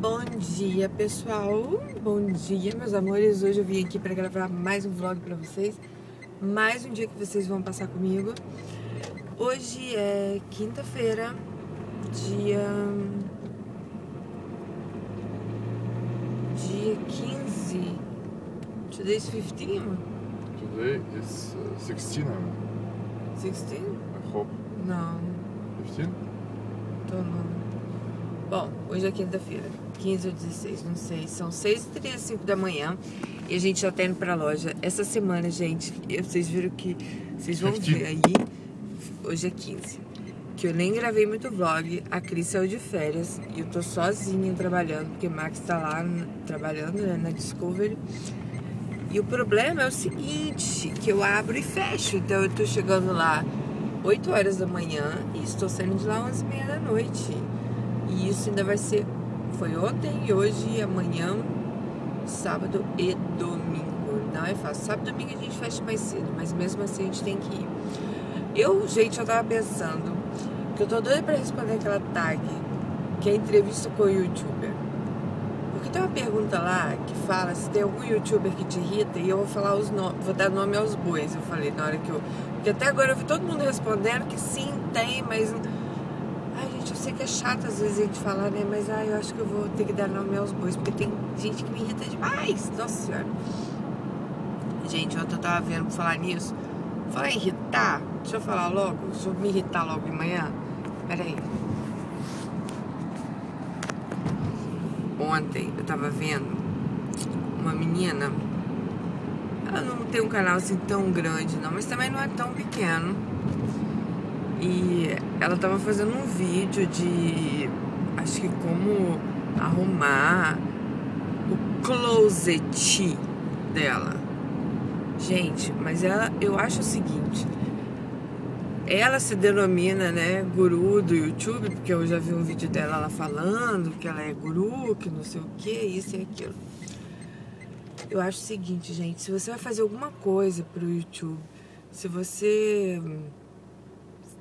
Bom dia, pessoal. Bom dia, meus amores. Hoje eu vim aqui para gravar mais um vlog para vocês. Mais um dia que vocês vão passar comigo. Hoje é quinta-feira, dia dia 15. Today's 15? Today is uh, 16, I 16? hope. Não, 15? tô não. Bom, hoje é quinta-feira, 15 ou 16, não sei. São 6h35 da manhã e a gente já tá indo pra loja. Essa semana, gente, eu- vocês viram que. Vocês vão 15. ver aí. Hoje é 15. Que eu nem gravei muito vlog. A Cris saiu de férias e eu tô sozinha trabalhando, porque Max tá lá trabalhando né, na Discovery. E o problema é o seguinte, que eu abro e fecho. Então eu tô chegando lá 8 horas da manhã e estou saindo de lá 11 e meia da noite. E isso ainda vai ser. Foi ontem e hoje e amanhã, sábado e domingo. Não é fácil. Sábado e domingo a gente fecha mais cedo, mas mesmo assim a gente tem que ir. Eu, gente, eu tava pensando que eu tô doida pra responder aquela tag que é entrevista com o youtuber. Porque tem uma pergunta lá que fala se tem algum youtuber que te irrita e eu vou falar os nomes, vou dar nome aos bois, eu falei na hora que eu. Porque até agora eu vi todo mundo respondendo que sim, tem, mas. Sei que é chato às vezes a gente falar, né? Mas ai, eu acho que eu vou ter que dar nome aos bois, porque tem gente que me irrita demais. Nossa senhora. Gente, ontem eu tava vendo falar nisso. Falar irritar, deixa eu falar logo, deixa eu me irritar logo de manhã. Pera aí. Ontem eu tava vendo uma menina. Ela não tem um canal assim tão grande, não, mas também não é tão pequeno. E ela tava fazendo um vídeo de. Acho que como arrumar o closet dela. Gente, mas ela, eu acho o seguinte. Ela se denomina, né, guru do YouTube, porque eu já vi um vídeo dela lá falando que ela é guru, que não sei o que, isso e aquilo. Eu acho o seguinte, gente, se você vai fazer alguma coisa pro YouTube, se você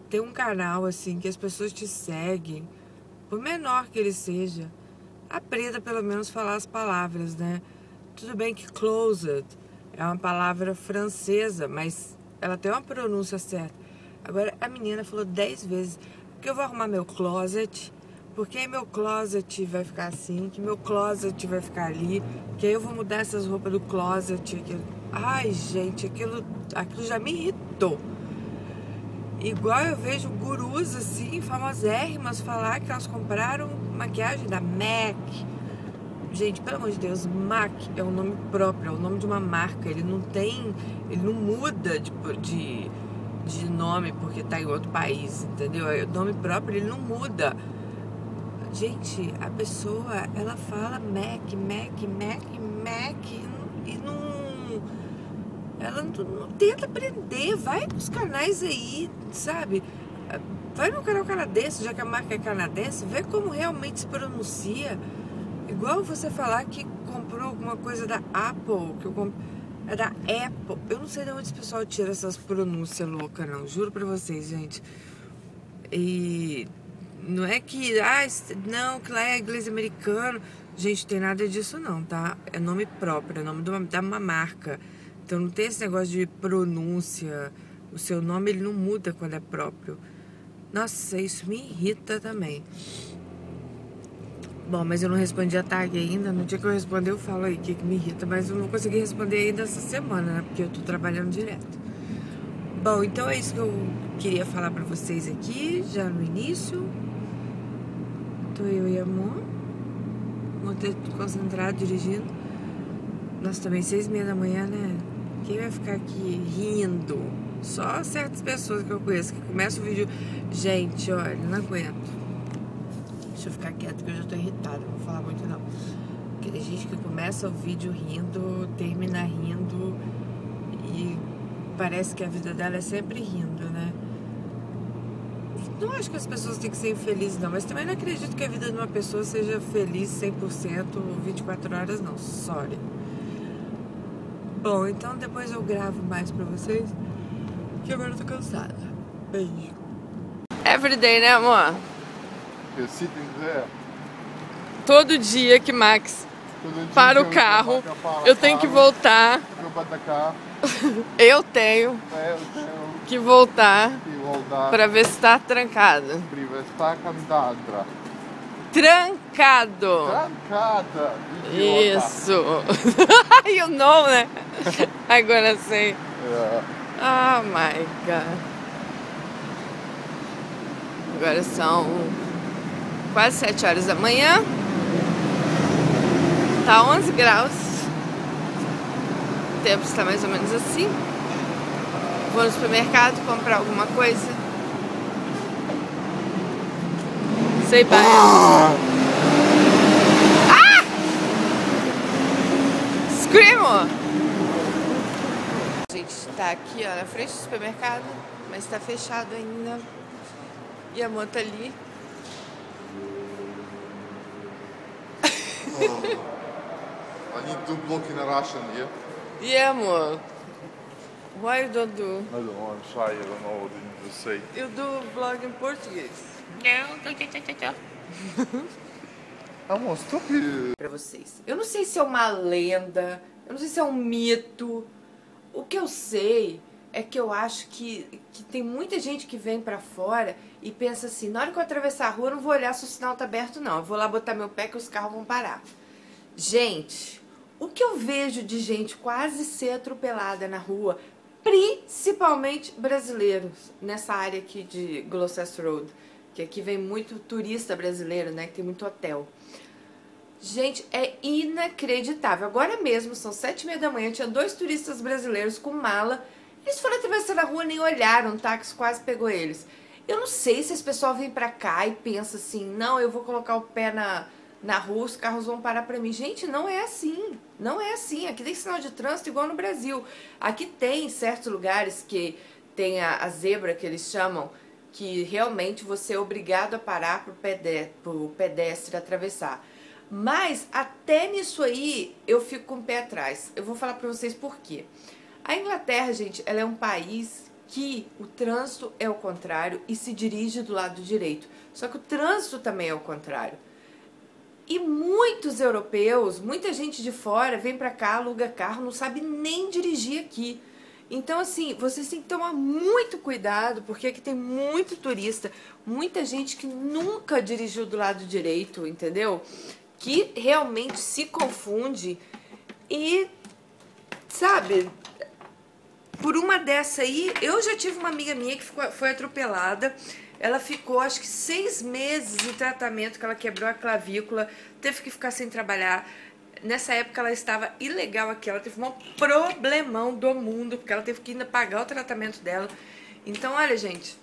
tem um canal assim que as pessoas te seguem, por menor que ele seja, aprenda pelo menos falar as palavras, né? Tudo bem que closet é uma palavra francesa, mas ela tem uma pronúncia certa. Agora a menina falou dez vezes que eu vou arrumar meu closet, porque meu closet vai ficar assim, que meu closet vai ficar ali, que aí eu vou mudar essas roupas do closet. Aquilo. Ai, gente, aquilo, aquilo já me irritou. Igual eu vejo gurus assim, famosérrimas, falar que elas compraram maquiagem da MAC. Gente, pelo amor de Deus, MAC é um nome próprio, é o nome de uma marca. Ele não tem. Ele não muda de, de, de nome porque tá em outro país, entendeu? É O nome próprio ele não muda. Gente, a pessoa, ela fala Mac, Mac, Mac, Mac e não. Ela não, não tenta aprender, vai nos canais aí, sabe? Vai no canal canadense, já que a marca é canadense, vê como realmente se pronuncia. Igual você falar que comprou alguma coisa da Apple, que eu comp... é da Apple. Eu não sei de onde esse pessoal tira essas pronúncias loucas, não. Juro pra vocês, gente. E não é que, ah, não, que lá é inglês americano. Gente, tem nada disso não, tá? É nome próprio, é nome de uma, da uma marca. Então não tem esse negócio de pronúncia. O seu nome ele não muda quando é próprio. Nossa, isso me irrita também. Bom, mas eu não respondi a tag ainda. No dia que eu responder, eu falo aí o que, que me irrita. Mas eu não vou conseguir responder ainda essa semana, né? Porque eu tô trabalhando direto. Bom, então é isso que eu queria falar pra vocês aqui, já no início. Tô eu e amor. Vou ter concentrado dirigindo. Nossa, também seis e meia da manhã, né? Quem vai ficar aqui rindo? Só certas pessoas que eu conheço que começam o vídeo. Gente, olha, não aguento. Deixa eu ficar quieto que eu já tô irritada, não vou falar muito não. Porque tem gente que começa o vídeo rindo, termina rindo e parece que a vida dela é sempre rindo, né? Não acho que as pessoas têm que ser infelizes, não, mas também não acredito que a vida de uma pessoa seja feliz 100% 24 horas, não. Sorry. Bom, então depois eu gravo mais pra vocês, que agora eu tô cansada. Beijo. Everyday, né, amor? You're sitting there. todo dia que Max Todo dia para que o eu carro, para eu tenho que voltar. Eu Eu tenho é, eu tenho que voltar para ver se tá trancado. Trancado. Trancada, idiota. Isso. you know, né? Agora sei. É, Oh my god. Agora são quase 7 horas da manhã. Tá 11 graus. O tempo está mais ou menos assim. Vou no supermercado comprar alguma coisa. Sei bem. Screamo! A gente tá aqui ó, na frente do supermercado, mas tá fechado ainda. E a moto ali. I need to block in Russian, yeah? E amor? Why you don't do? I don't know, I'm shy, I don't know what you say. Eu do vlog em português. Amor, stop it. Pra vocês. Eu não sei se é uma lenda, eu não sei se é um mito. O que eu sei é que eu acho que, que tem muita gente que vem pra fora e pensa assim, na hora que eu atravessar a rua, eu não vou olhar se o sinal tá aberto, não. Eu vou lá botar meu pé que os carros vão parar. Gente, o que eu vejo de gente quase ser atropelada na rua, principalmente brasileiros, nessa área aqui de Gloucester Road, que aqui vem muito turista brasileiro, né, que tem muito hotel. Gente, é inacreditável. Agora mesmo, são sete e meia da manhã, tinha dois turistas brasileiros com mala. Eles foram atravessar a rua, nem olharam, o táxi quase pegou eles. Eu não sei se esse pessoal vem pra cá e pensa assim, não, eu vou colocar o pé na, na rua, os carros vão parar pra mim. Gente, não é assim. Não é assim. Aqui tem sinal de trânsito igual no Brasil. Aqui tem certos lugares que tem a, a zebra que eles chamam, que realmente você é obrigado a parar pro pedestre, pro pedestre atravessar. Mas até nisso aí eu fico com o pé atrás. Eu vou falar pra vocês por quê. A Inglaterra, gente, ela é um país que o trânsito é o contrário e se dirige do lado direito. Só que o trânsito também é o contrário. E muitos europeus, muita gente de fora vem pra cá, aluga carro, não sabe nem dirigir aqui. Então, assim, vocês têm que tomar muito cuidado, porque aqui tem muito turista, muita gente que nunca dirigiu do lado direito, entendeu? Que realmente se confunde e, sabe, por uma dessa aí, eu já tive uma amiga minha que ficou, foi atropelada. Ela ficou, acho que seis meses em tratamento, que ela quebrou a clavícula, teve que ficar sem trabalhar. Nessa época ela estava ilegal aqui, ela teve um problemão do mundo, porque ela teve que ainda pagar o tratamento dela. Então, olha, gente,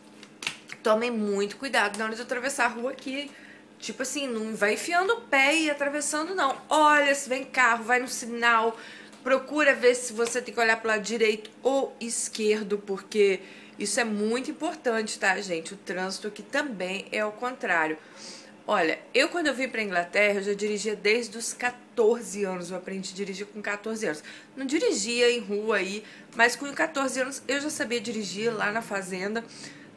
tomem muito cuidado na hora de atravessar a rua aqui. Tipo assim, não vai enfiando o pé e atravessando, não. Olha se vem carro, vai no sinal, procura ver se você tem que olhar para o lado direito ou esquerdo, porque isso é muito importante, tá, gente? O trânsito aqui também é o contrário. Olha, eu quando eu vim para Inglaterra, eu já dirigia desde os 14 anos. Eu aprendi a dirigir com 14 anos. Não dirigia em rua aí, mas com 14 anos eu já sabia dirigir lá na fazenda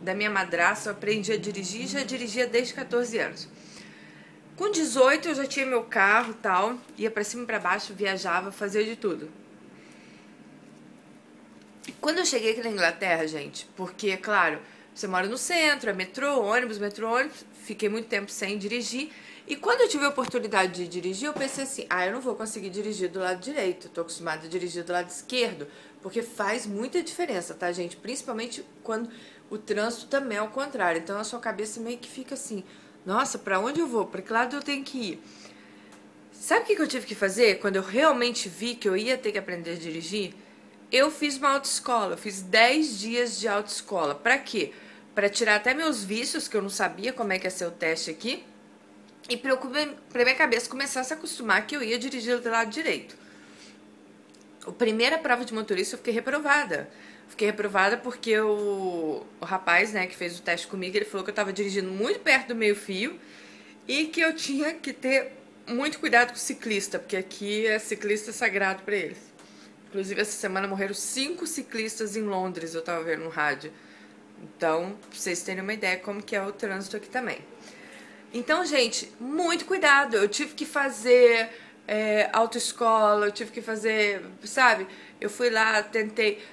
da minha madraça. Eu aprendi a dirigir e já dirigia desde 14 anos. Com 18 eu já tinha meu carro tal, ia para cima e para baixo, viajava, fazia de tudo. Quando eu cheguei aqui na Inglaterra, gente, porque, claro, você mora no centro, é metrô, ônibus, metrô, ônibus, fiquei muito tempo sem dirigir. E quando eu tive a oportunidade de dirigir, eu pensei assim: ah, eu não vou conseguir dirigir do lado direito, tô acostumada a dirigir do lado esquerdo, porque faz muita diferença, tá, gente? Principalmente quando o trânsito também é o contrário. Então a sua cabeça meio que fica assim: nossa, para onde eu vou? Para que lado eu tenho que ir? Sabe o que eu tive que fazer quando eu realmente vi que eu ia ter que aprender a dirigir? Eu fiz uma autoescola, eu fiz 10 dias de autoescola. Para quê? Para tirar até meus vícios, que eu não sabia como é que ia ser o teste aqui, e para minha cabeça começar a se acostumar que eu ia dirigir do lado direito. A primeira prova de motorista eu fiquei reprovada. Fiquei reprovada porque o, o rapaz, né, que fez o teste comigo, ele falou que eu estava dirigindo muito perto do meio-fio e que eu tinha que ter muito cuidado com o ciclista, porque aqui é ciclista sagrado para eles. Inclusive, essa semana morreram cinco ciclistas em Londres, eu tava vendo no rádio. Então, pra vocês terem uma ideia como que é o trânsito aqui também. Então, gente, muito cuidado. Eu tive que fazer é, autoescola, eu tive que fazer, sabe? Eu fui lá, tentei.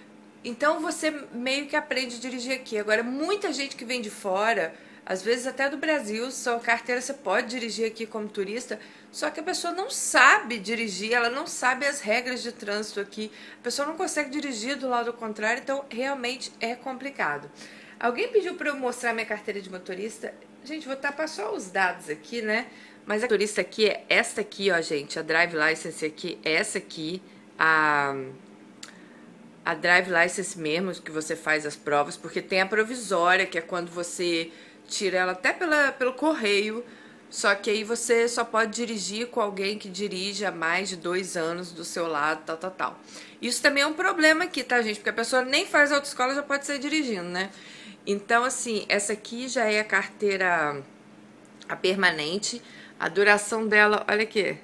Então você meio que aprende a dirigir aqui. Agora, muita gente que vem de fora, às vezes até do Brasil, sua carteira você pode dirigir aqui como turista, só que a pessoa não sabe dirigir, ela não sabe as regras de trânsito aqui, a pessoa não consegue dirigir do lado contrário, então realmente é complicado. Alguém pediu para eu mostrar minha carteira de motorista. Gente, vou tapar só os dados aqui, né? Mas a motorista aqui é esta aqui, ó, gente. A drive license aqui é essa aqui. A, a drive license mesmo, que você faz as provas, porque tem a provisória, que é quando você tira ela até pela, pelo correio só que aí você só pode dirigir com alguém que dirige há mais de dois anos do seu lado, tal, tal, tal. Isso também é um problema aqui, tá, gente? Porque a pessoa nem faz autoescola já pode sair dirigindo, né? Então, assim, essa aqui já é a carteira a permanente. A duração dela, olha aqui.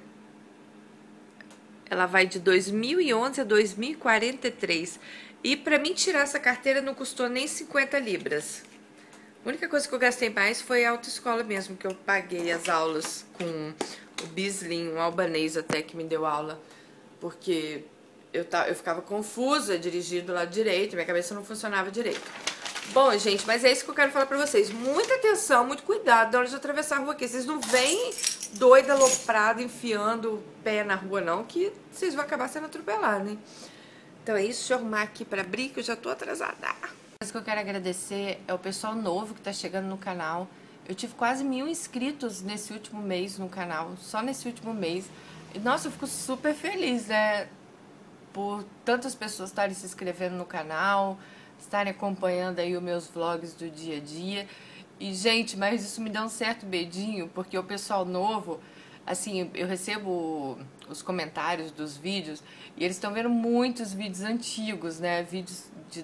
Ela vai de 2011 a 2043. E para mim tirar essa carteira não custou nem 50 libras. A única coisa que eu gastei mais foi a autoescola mesmo, que eu paguei as aulas com o Bislin, um albanês até que me deu aula, porque eu, tá, eu ficava confusa dirigindo do lado direito, minha cabeça não funcionava direito. Bom, gente, mas é isso que eu quero falar pra vocês. Muita atenção, muito cuidado na hora de atravessar a rua aqui. Vocês não vêm doida, aloprada, enfiando o pé na rua, não, que vocês vão acabar sendo atropelados, né? Então é isso, deixa eu arrumar aqui pra abrir, que eu já tô atrasada coisa que eu quero agradecer é o pessoal novo que está chegando no canal. Eu tive quase mil inscritos nesse último mês no canal, só nesse último mês. E, nossa, eu fico super feliz, né? Por tantas pessoas estarem se inscrevendo no canal, estarem acompanhando aí os meus vlogs do dia a dia. E, gente, mas isso me dá um certo medinho, porque o pessoal novo, assim, eu recebo os comentários dos vídeos e eles estão vendo muitos vídeos antigos, né? Vídeos de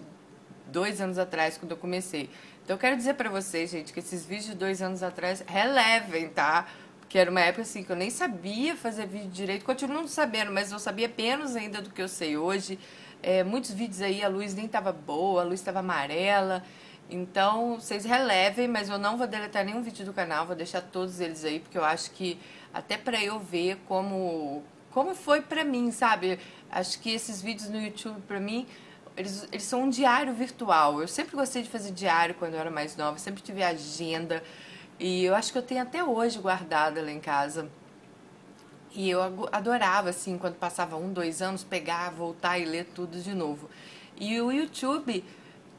dois anos atrás, quando eu comecei. Então eu quero dizer para vocês, gente, que esses vídeos de dois anos atrás relevem, tá? Porque era uma época assim que eu nem sabia fazer vídeo direito, continuo não sabendo, mas eu sabia menos ainda do que eu sei hoje. É, muitos vídeos aí a luz nem tava boa, a luz estava amarela. Então, vocês relevem, mas eu não vou deletar nenhum vídeo do canal, vou deixar todos eles aí, porque eu acho que até para eu ver como como foi para mim, sabe? Acho que esses vídeos no YouTube para mim eles, eles são um diário virtual. Eu sempre gostei de fazer diário quando eu era mais nova, sempre tive agenda. E eu acho que eu tenho até hoje guardada lá em casa. E eu adorava, assim, quando passava um, dois anos, pegar, voltar e ler tudo de novo. E o YouTube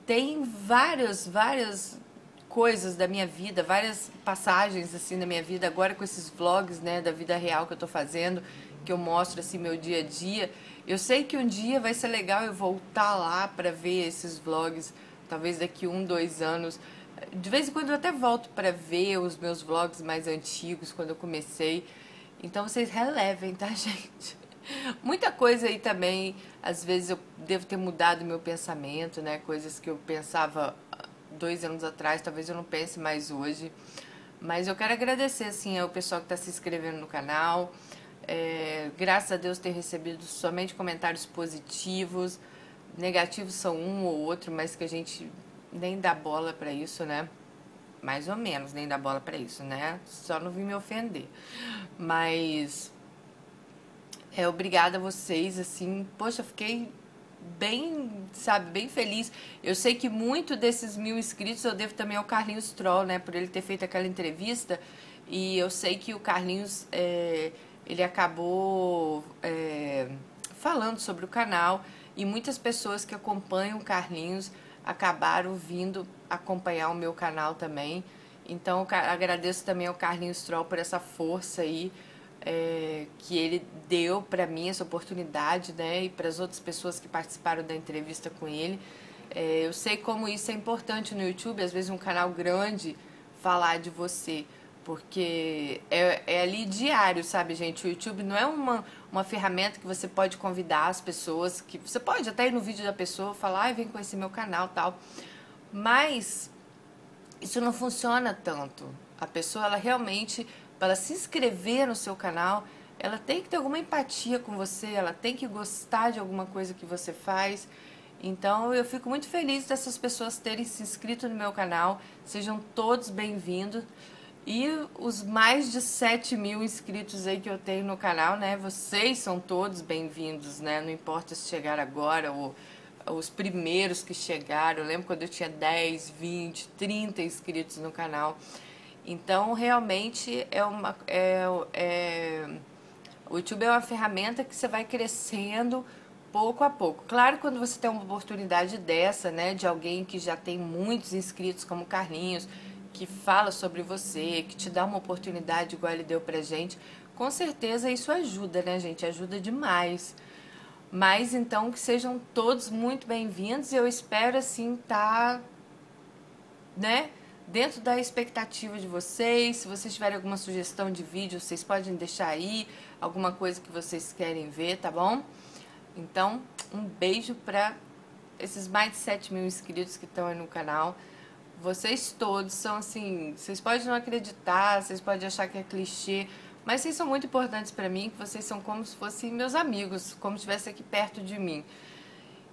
tem várias, várias coisas da minha vida, várias passagens, assim, da minha vida. Agora com esses vlogs, né, da vida real que eu tô fazendo, que eu mostro, assim, meu dia a dia. Eu sei que um dia vai ser legal eu voltar lá para ver esses vlogs, talvez daqui um, dois anos. De vez em quando eu até volto para ver os meus vlogs mais antigos, quando eu comecei. Então vocês relevem, tá, gente? Muita coisa aí também, às vezes eu devo ter mudado meu pensamento, né? Coisas que eu pensava dois anos atrás, talvez eu não pense mais hoje. Mas eu quero agradecer, assim, ao pessoal que está se inscrevendo no canal. É, graças a Deus ter recebido somente comentários positivos. Negativos são um ou outro, mas que a gente nem dá bola para isso, né? Mais ou menos, nem dá bola para isso, né? Só não vim me ofender. Mas é obrigada a vocês, assim, poxa, fiquei bem, sabe, bem feliz. Eu sei que muito desses mil inscritos eu devo também ao Carlinhos Troll, né, por ele ter feito aquela entrevista. E eu sei que o Carlinhos é, ele acabou é, falando sobre o canal e muitas pessoas que acompanham o Carlinhos acabaram vindo acompanhar o meu canal também. Então agradeço também ao Carlinhos Troll por essa força aí é, que ele deu para mim, essa oportunidade, né? E para as outras pessoas que participaram da entrevista com ele. É, eu sei como isso é importante no YouTube, às vezes um canal grande falar de você porque é, é ali diário, sabe, gente? O YouTube não é uma, uma ferramenta que você pode convidar as pessoas, que você pode até ir no vídeo da pessoa falar, ai, vem conhecer meu canal tal. Mas isso não funciona tanto. A pessoa, ela realmente, para se inscrever no seu canal, ela tem que ter alguma empatia com você, ela tem que gostar de alguma coisa que você faz. Então eu fico muito feliz dessas pessoas terem se inscrito no meu canal. Sejam todos bem-vindos. E os mais de 7 mil inscritos aí que eu tenho no canal, né? Vocês são todos bem-vindos, né? Não importa se chegar agora ou os primeiros que chegaram. Eu lembro quando eu tinha 10, 20, 30 inscritos no canal. Então, realmente, é uma... É, é, o YouTube é uma ferramenta que você vai crescendo pouco a pouco. Claro, quando você tem uma oportunidade dessa, né? De alguém que já tem muitos inscritos, como Carlinhos que fala sobre você, que te dá uma oportunidade igual ele deu pra gente, com certeza isso ajuda, né, gente? Ajuda demais. Mas então que sejam todos muito bem-vindos. Eu espero assim estar, tá, né, dentro da expectativa de vocês. Se vocês tiverem alguma sugestão de vídeo, vocês podem deixar aí alguma coisa que vocês querem ver, tá bom? Então, um beijo para esses mais de 7 mil inscritos que estão aí no canal. Vocês todos são assim, vocês podem não acreditar, vocês podem achar que é clichê, mas vocês são muito importantes para mim, que vocês são como se fossem meus amigos, como se estivesse aqui perto de mim.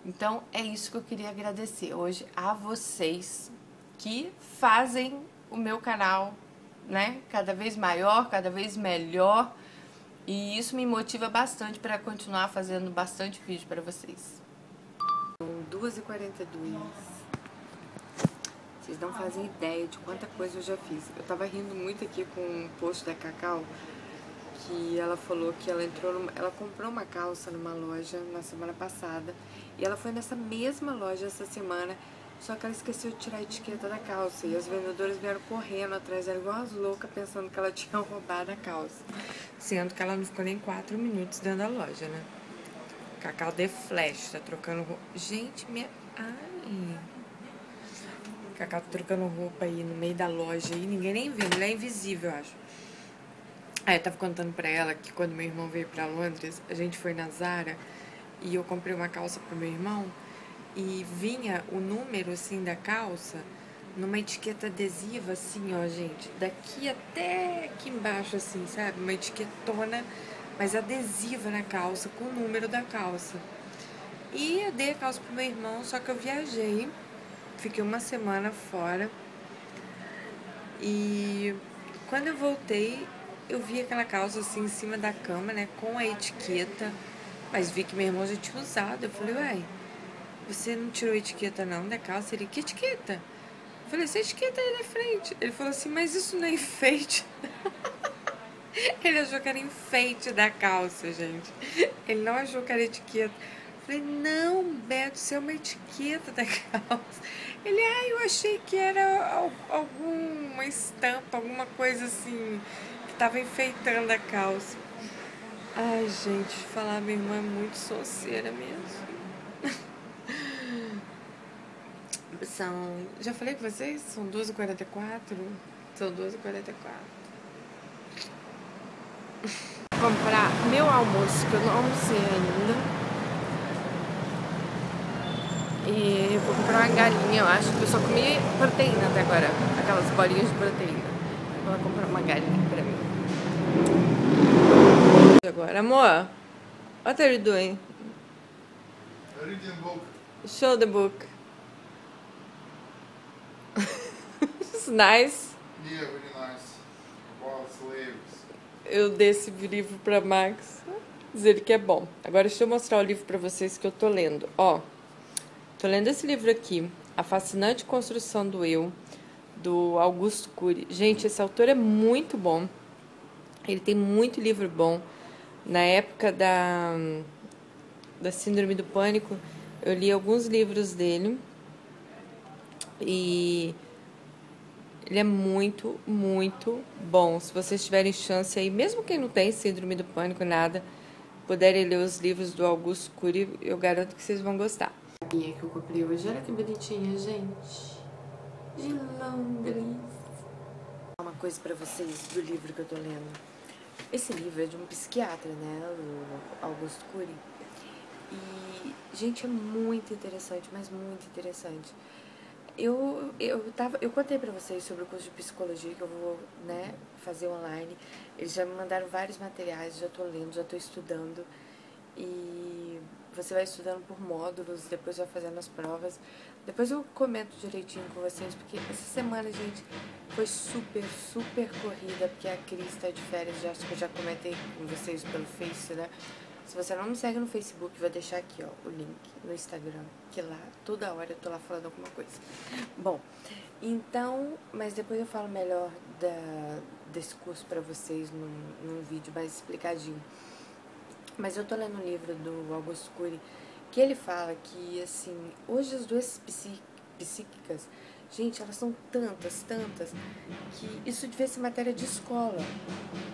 Então, é isso que eu queria agradecer hoje a vocês que fazem o meu canal, né, cada vez maior, cada vez melhor. E isso me motiva bastante para continuar fazendo bastante vídeo para vocês. 2h42. Vocês não fazem ideia de quanta coisa eu já fiz. Eu tava rindo muito aqui com um post da Cacau, que ela falou que ela entrou numa, ela comprou uma calça numa loja na semana passada e ela foi nessa mesma loja essa semana, só que ela esqueceu de tirar a etiqueta da calça e as vendedoras vieram correndo atrás dela igual as loucas pensando que ela tinha roubado a calça, sendo que ela não ficou nem quatro minutos dentro da loja, né? Cacau de flash, tá trocando. Gente, minha. Ai. Cacau tá trocando roupa aí no meio da loja e ninguém nem viu, mulher é invisível, eu acho. Aí eu tava contando pra ela que quando meu irmão veio pra Londres, a gente foi na Zara e eu comprei uma calça pro meu irmão e vinha o número assim da calça numa etiqueta adesiva assim, ó, gente, daqui até aqui embaixo assim, sabe? Uma etiquetona, mas adesiva na calça com o número da calça. E eu dei a calça pro meu irmão, só que eu viajei Fiquei uma semana fora. E quando eu voltei, eu vi aquela calça assim em cima da cama, né? Com a etiqueta. Mas vi que meu irmão já tinha usado. Eu falei, uai, você não tirou a etiqueta não da calça? Ele, que etiqueta? Eu falei, essa etiqueta aí na frente. Ele falou assim, mas isso não é enfeite. Ele achou que era enfeite da calça, gente. Ele não achou que era etiqueta. Falei, não, Beto, isso é uma etiqueta da calça. Ele, ah, eu achei que era alguma estampa, alguma coisa assim, que tava enfeitando a calça. Ai, gente, falar minha irmã é muito soceira mesmo. São. Já falei com vocês? São 2h44? São 2h44. Comprar meu almoço, que eu não almocei ainda. E eu vou comprar uma galinha, eu acho que eu só comi proteína até agora. Aquelas bolinhas de proteína. Vou comprar uma galinha pra mim. Agora, amor. What are you doing? Reading book. Show the book. It's nice. Yeah, very nice. About slaves. Eu dei esse livro pra Max. Dizer que é bom. Agora deixa eu mostrar o livro pra vocês que eu tô lendo. Ó. Tô lendo esse livro aqui, A Fascinante Construção do Eu, do Augusto Cury. Gente, esse autor é muito bom. Ele tem muito livro bom. Na época da, da Síndrome do Pânico, eu li alguns livros dele. E ele é muito, muito bom. Se vocês tiverem chance aí, mesmo quem não tem Síndrome do Pânico, nada, puderem ler os livros do Augusto Cury, eu garanto que vocês vão gostar que eu comprei hoje. Olha que bonitinha, gente. De Londres. Uma coisa pra vocês do livro que eu tô lendo. Esse livro é de um psiquiatra, né? O Augusto Cury. E, gente, é muito interessante, mas muito interessante. Eu, eu, tava, eu contei pra vocês sobre o curso de psicologia que eu vou né, fazer online. Eles já me mandaram vários materiais, já tô lendo, já tô estudando. E você vai estudando por módulos, depois vai fazendo as provas. Depois eu comento direitinho com vocês, porque essa semana, gente, foi super, super corrida, porque a Cris está de férias, já acho que eu já comentei com vocês pelo Face, né? Se você não me segue no Facebook, vou deixar aqui, ó, o link no Instagram, que lá, toda hora eu tô lá falando alguma coisa. Bom, então, mas depois eu falo melhor da, desse curso para vocês num, num vídeo mais explicadinho. Mas eu tô lendo um livro do Augusto Cury, que ele fala que, assim, hoje as doenças psíquicas, gente, elas são tantas, tantas, que isso devia ser matéria de escola.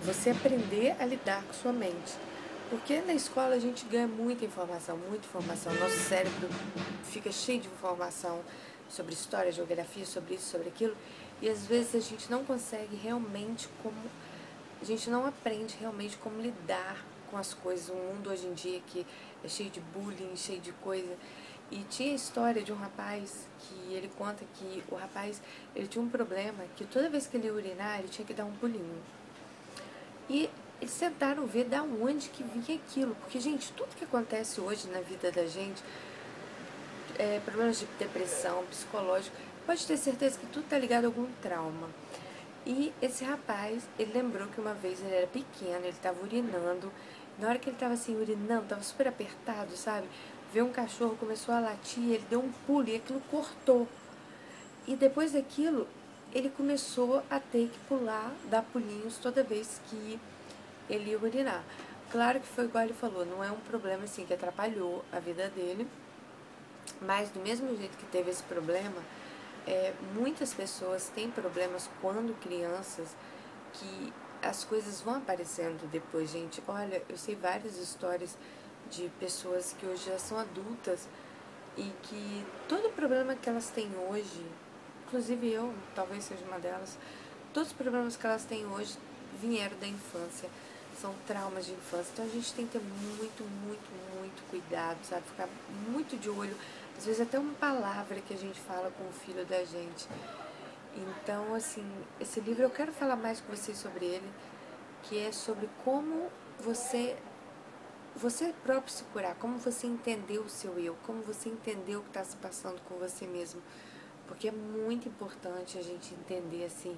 Você aprender a lidar com sua mente. Porque na escola a gente ganha muita informação, muita informação. Nosso cérebro fica cheio de informação sobre história, geografia, sobre isso, sobre aquilo. E às vezes a gente não consegue realmente como. A gente não aprende realmente como lidar com as coisas. O mundo hoje em dia que é cheio de bullying, cheio de coisa. E tinha a história de um rapaz que ele conta que o rapaz ele tinha um problema que toda vez que ele ia urinar ele tinha que dar um pulinho. E eles tentaram ver da onde que vinha aquilo. Porque, gente, tudo que acontece hoje na vida da gente, é, problemas de depressão, psicológico, pode ter certeza que tudo tá ligado a algum trauma. E esse rapaz, ele lembrou que uma vez ele era pequeno, ele estava urinando. Na hora que ele estava assim, urinando, estava super apertado, sabe? Veio um cachorro, começou a latir, ele deu um pulo e aquilo cortou. E depois daquilo, ele começou a ter que pular, dar pulinhos toda vez que ele ia urinar. Claro que foi igual ele falou, não é um problema assim que atrapalhou a vida dele, mas do mesmo jeito que teve esse problema, é, muitas pessoas têm problemas quando crianças que as coisas vão aparecendo depois, gente. Olha, eu sei várias histórias de pessoas que hoje já são adultas e que todo problema que elas têm hoje, inclusive eu, talvez seja uma delas, todos os problemas que elas têm hoje vieram da infância são traumas de infância. Então a gente tem que ter muito, muito, muito cuidado, sabe? Ficar muito de olho. Às vezes até uma palavra que a gente fala com o filho da gente. Então, assim, esse livro eu quero falar mais com vocês sobre ele, que é sobre como você você próprio se curar, como você entendeu o seu eu, como você entendeu o que está se passando com você mesmo. Porque é muito importante a gente entender, assim,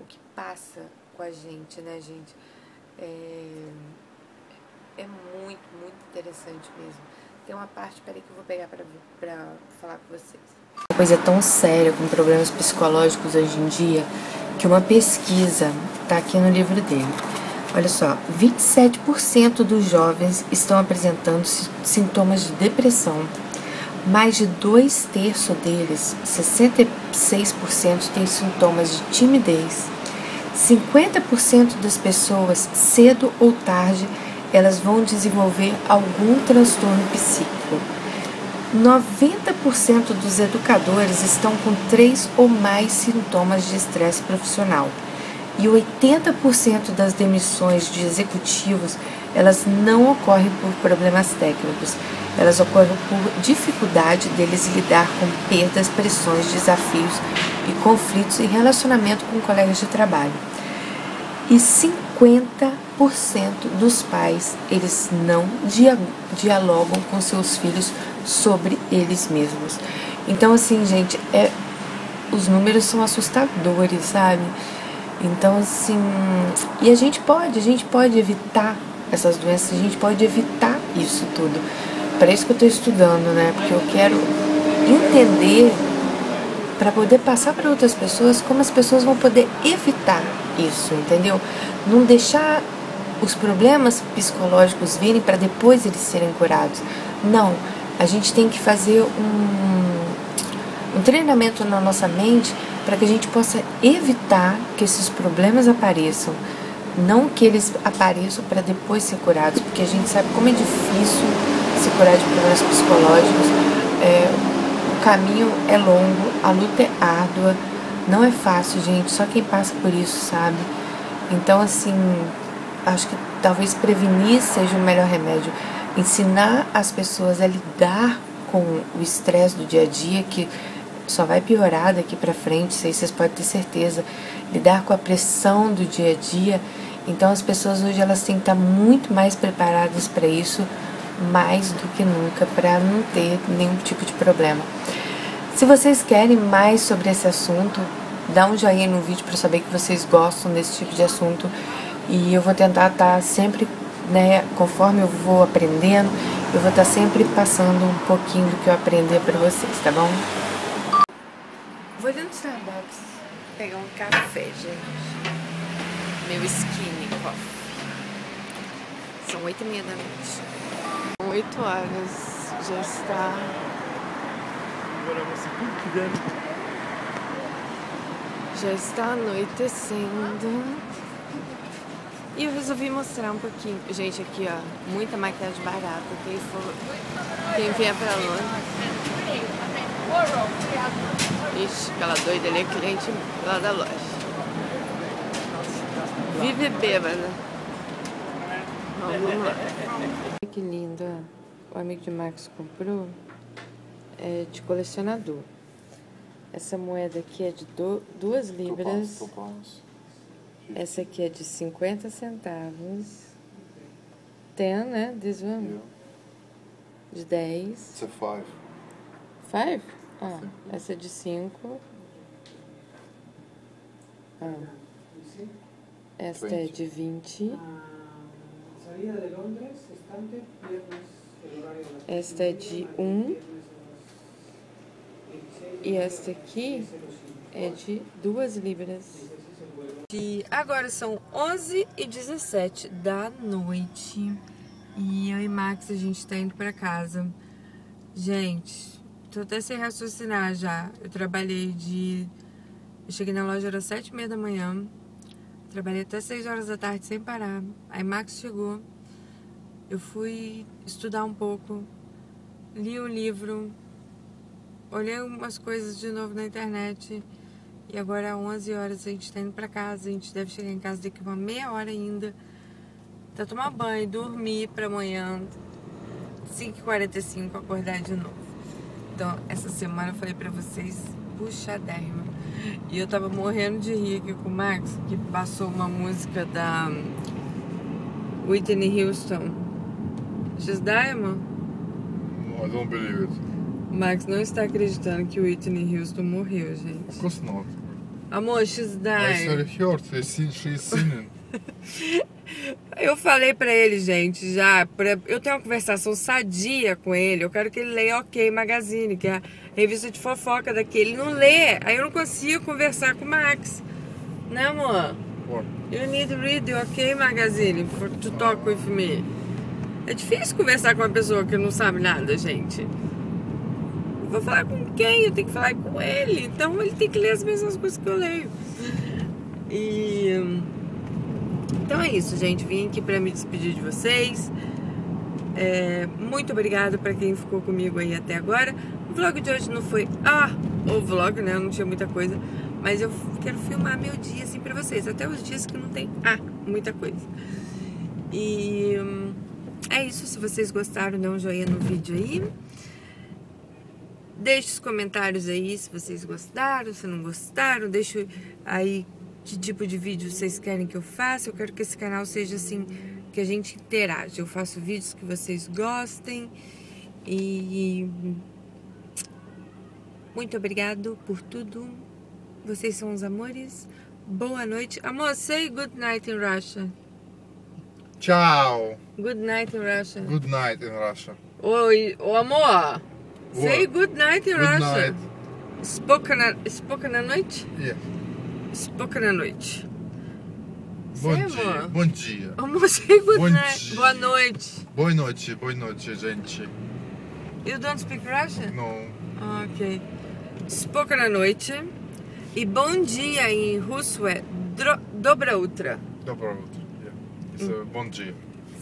o que passa com a gente, né, gente? É, é muito, muito interessante mesmo. Tem uma parte, peraí que eu vou pegar para falar com vocês. Uma coisa tão séria com problemas psicológicos hoje em dia que uma pesquisa está aqui no livro dele. Olha só, 27% dos jovens estão apresentando sintomas de depressão. Mais de dois terços deles, 66%, têm sintomas de timidez, 50% das pessoas, cedo ou tarde, elas vão desenvolver algum transtorno psíquico. 90% dos educadores estão com três ou mais sintomas de estresse profissional. E 80% das demissões de executivos, elas não ocorrem por problemas técnicos, elas ocorrem por dificuldade deles lidar com perdas, pressões, desafios e conflitos em relacionamento com colegas de trabalho. E 50% dos pais, eles não dia dialogam com seus filhos sobre eles mesmos. Então, assim, gente, é, os números são assustadores, sabe? Então, assim, e a gente pode, a gente pode evitar essas doenças, a gente pode evitar isso tudo. Para isso que eu estou estudando, né? Porque eu quero entender para poder passar para outras pessoas como as pessoas vão poder evitar isso, entendeu? Não deixar os problemas psicológicos virem para depois eles serem curados. Não, a gente tem que fazer um, um treinamento na nossa mente para que a gente possa evitar que esses problemas apareçam. Não que eles apareçam para depois ser curados, porque a gente sabe como é difícil se curar de problemas psicológicos. É, o caminho é longo, a luta é árdua não é fácil, gente, só quem passa por isso sabe. Então, assim, acho que talvez prevenir seja o melhor remédio. Ensinar as pessoas a lidar com o estresse do dia a dia, que só vai piorar daqui para frente, isso aí vocês podem ter certeza. Lidar com a pressão do dia a dia. Então, as pessoas hoje elas têm que estar muito mais preparadas para isso mais do que nunca para não ter nenhum tipo de problema. Se vocês querem mais sobre esse assunto, dá um joinha no vídeo para saber que vocês gostam desse tipo de assunto e eu vou tentar estar tá sempre, né, conforme eu vou aprendendo, eu vou estar sempre passando um pouquinho do que eu aprender para vocês, tá bom? Vou dentro do Starbucks pegar um café, gente. Meu skinny coffee. São oito e meia da noite. Oito horas já está. Já está anoitecendo. E eu resolvi mostrar um pouquinho. Gente, aqui ó, muita maquiagem barata. Quem, for, quem vier pra Londres. Ixi, aquela doida ali é cliente lá da loja. Vive bêbada. Vamos lá. Que lindo, ó. O amigo de Marcos comprou. É de colecionador. Essa moeda aqui é de do, duas libras. Essa aqui é de 50 centavos. Ten, né? This one? Yeah. De 10. It's a five. Five? Ah, essa é de 5. Ah. Esta 20. é de 20. Esta é de 1. Um. E esta aqui é de 2 libras. Agora são 11 e 17 da noite. E eu e Max, a gente tá indo pra casa. Gente, tô até sem raciocinar já. Eu trabalhei de... Eu cheguei na loja, era 7 e meia da manhã. Trabalhei até 6 horas da tarde sem parar. Aí Max chegou. Eu fui estudar um pouco. Li um livro. Olhei umas coisas de novo na internet. E agora é 11 horas, a gente tá indo pra casa. A gente deve chegar em casa daqui uma meia hora ainda. Tá tomar banho, dormir pra amanhã. 5h45 acordar de novo. Então, essa semana eu falei pra vocês, puxa derma. E eu tava morrendo de rir aqui com o Max, que passou uma música da Whitney Houston. She's Diamond? I don't believe it. O Max não está acreditando que Whitney Houston morreu, gente. Of course not. Amor, she's dying. I heard, she's singing. Eu falei pra ele, gente, já, pra, eu tenho uma conversação sadia com ele, eu quero que ele leia OK Magazine, que é a revista de fofoca daqui. Ele não lê, aí eu não consigo conversar com o Max. Né, amor? What? You need to read the OK Magazine for, to talk with me. É difícil conversar com uma pessoa que não sabe nada, gente. Vou falar com quem? Eu tenho que falar com ele. Então ele tem que ler as mesmas coisas que eu leio. E então é isso, gente. Vim aqui para me despedir de vocês. É, muito obrigada para quem ficou comigo aí até agora. O vlog de hoje não foi ah, o vlog, né? Não tinha muita coisa. Mas eu quero filmar meu dia assim para vocês. Até os dias que não tem ah, muita coisa. E é isso. Se vocês gostaram, dê um joinha no vídeo aí. Deixe os comentários aí se vocês gostaram, se não gostaram. Deixe aí que tipo de vídeo vocês querem que eu faça. Eu quero que esse canal seja assim, que a gente interage. Eu faço vídeos que vocês gostem. E muito obrigado por tudo. Vocês são os amores. Boa noite. Amor, say good night in Russia. Tchau. Good night in Russia. Good night in Russia. Oi, oh, amor. What? Say good night in good Russia. Night. Spoken spoken na noite? Yeah. Pouca na noite. Bom Sim, dia, amor. bom dia. Almocei good Bom night. dia. Boa noite. Boa noite, boa noite, gente. You don't speak Russian? Não. Ok. Spoka na noite. E bom dia em russo é dro, dobra utra. Dobra utro. Yeah. It's a bom dia.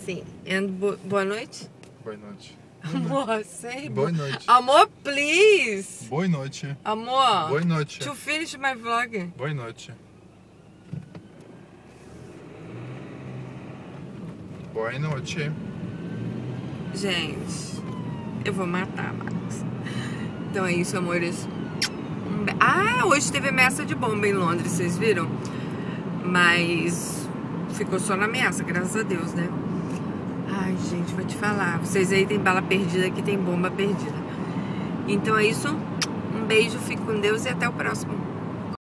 Sim. And bo, boa noite? Boa noite. Amor, say Boa noite. Amor, please. Boa noite. Amor. Boa noite. To finish my vlog. Boa noite. Boa noite. Gente, eu vou matar, Max. Então é isso, amores. Ah, hoje teve ameaça de bomba em Londres, vocês viram? Mas ficou só na ameaça, graças a Deus, né? Ai, gente, vou te falar. Vocês aí tem bala perdida, aqui tem bomba perdida. Então é isso. Um beijo, fique com Deus e até o próximo.